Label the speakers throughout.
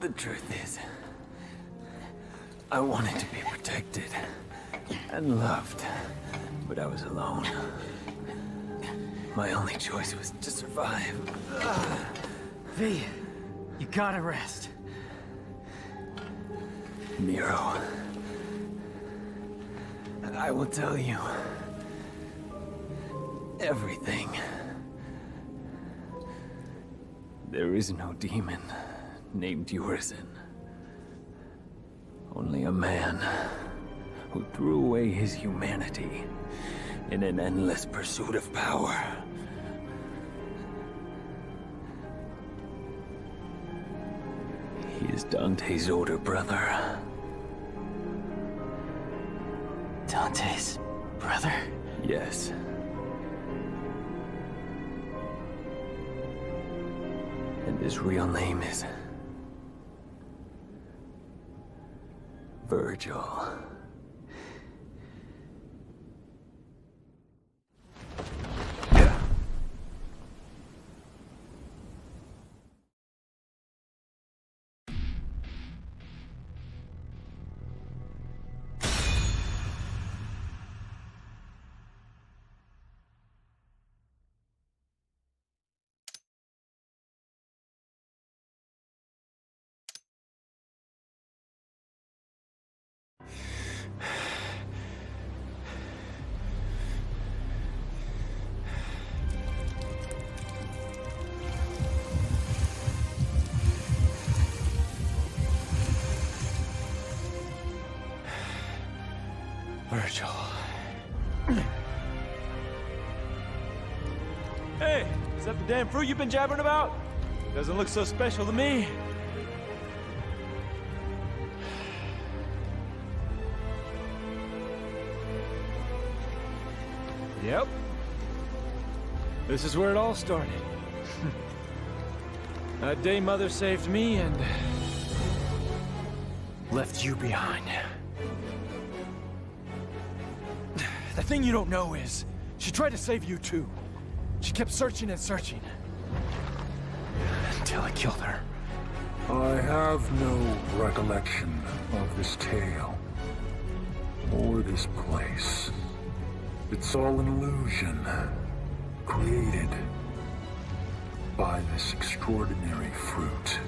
Speaker 1: The truth is, I wanted to be protected and loved, but I was alone. My only choice was to survive.
Speaker 2: V, you gotta rest.
Speaker 1: Nero, I will tell you everything. There is no demon named Urizen. Only a man who threw away his humanity in an endless pursuit of power. He is Dante's older brother.
Speaker 2: Dante's brother?
Speaker 1: Yes. And his real name is... Vergil. Vergil.
Speaker 3: Hey, is that the damn fruit you've been jabbering about? Doesn't look so special to me. Yep. This is where it all started. that day Mother saved me and... left you behind. The thing you don't know is, she tried to save you too. She kept searching and searching. Until I killed her.
Speaker 4: I have no recollection of this tale. Or this place. It's all an illusion. Created by this extraordinary fruit.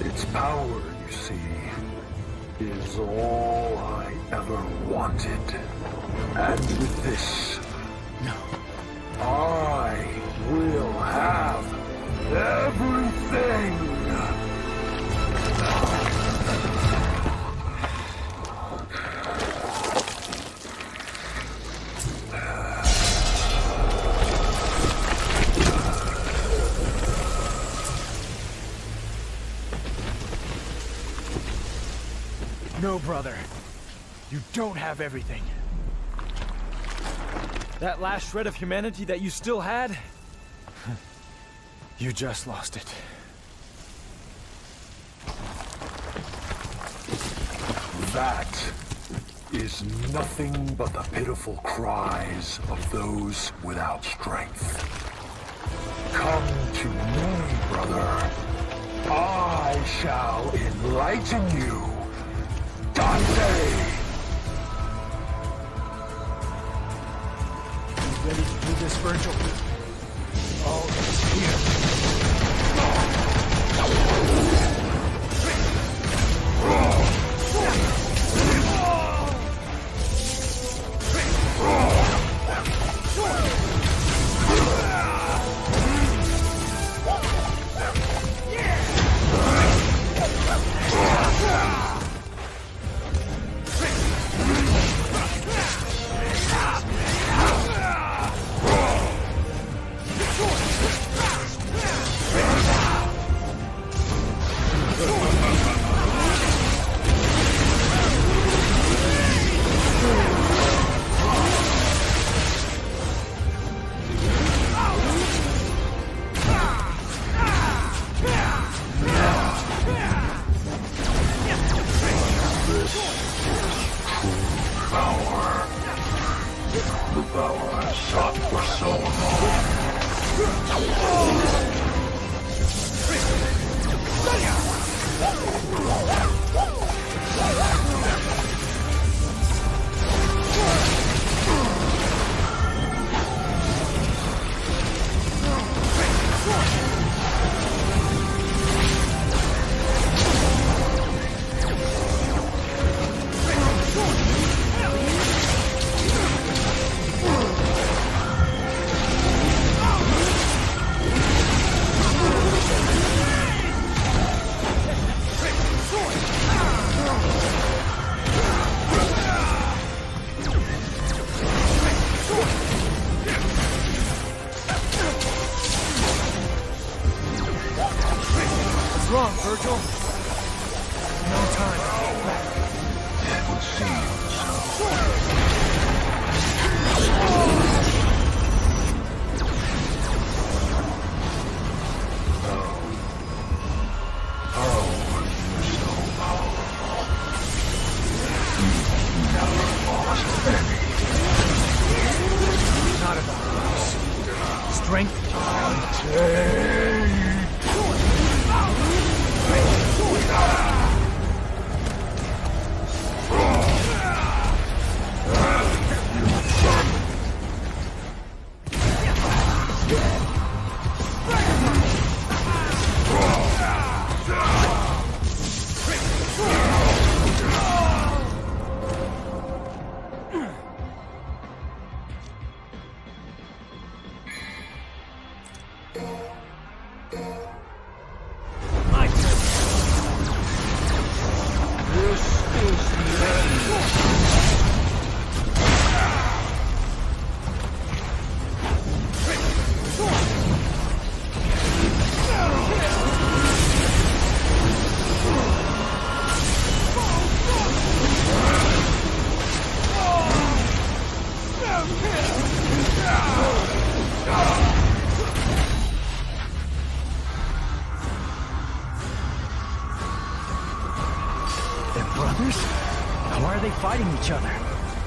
Speaker 4: Its power, you see, is all I ever wanted. And with this,
Speaker 2: No.
Speaker 4: I will have everything!
Speaker 3: Don't have everything. That last shred of humanity that you still had, you just lost it.
Speaker 4: That is nothing but the pitiful cries of those without strength. Come to me, brother. I shall enlighten you. Dante!
Speaker 3: 中。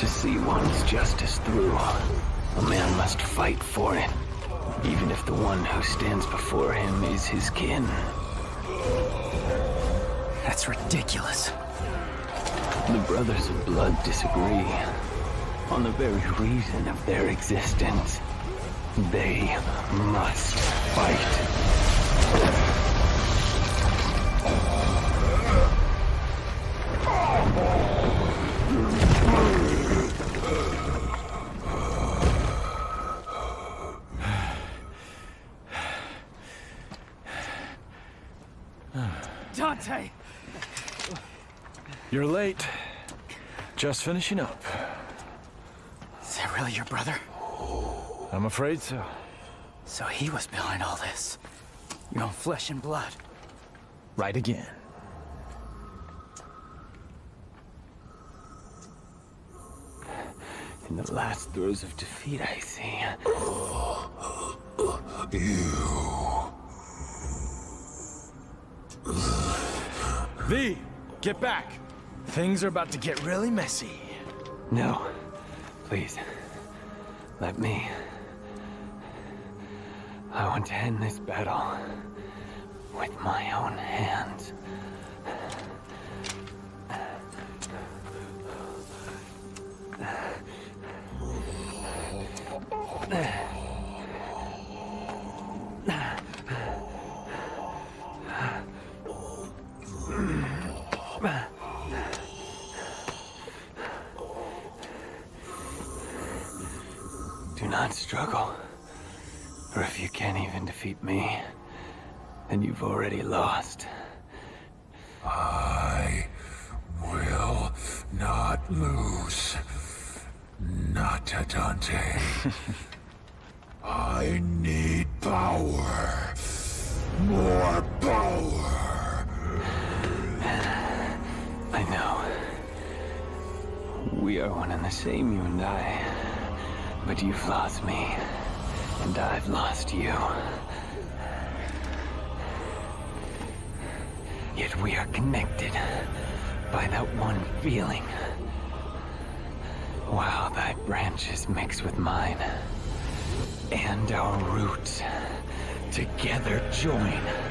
Speaker 3: To
Speaker 1: see one's justice through, a man must fight for it, even if the one who stands before him is his kin.
Speaker 2: That's ridiculous.
Speaker 1: The Brothers of Blood disagree on the very reason of their existence. They must fight.
Speaker 2: Dante!
Speaker 3: You're late. Just finishing up.
Speaker 2: Is that really your brother?
Speaker 3: I'm afraid so.
Speaker 2: So he was behind all this. Your own flesh and blood.
Speaker 3: Right again.
Speaker 1: In the last throes of defeat, I see.
Speaker 3: V, get back. Things are about to get really messy.
Speaker 1: No. Please. Let me. I want to end this battle with my own hands. Struggle. For if you can't even defeat me, then you've already lost.
Speaker 4: I will not lose. Not to Dante. I need power. More power.
Speaker 1: I know. We are one and the same, you and I. But you've lost me, and I've lost you. Yet we are connected by that one feeling. While thy branches mix with mine, and our roots together join.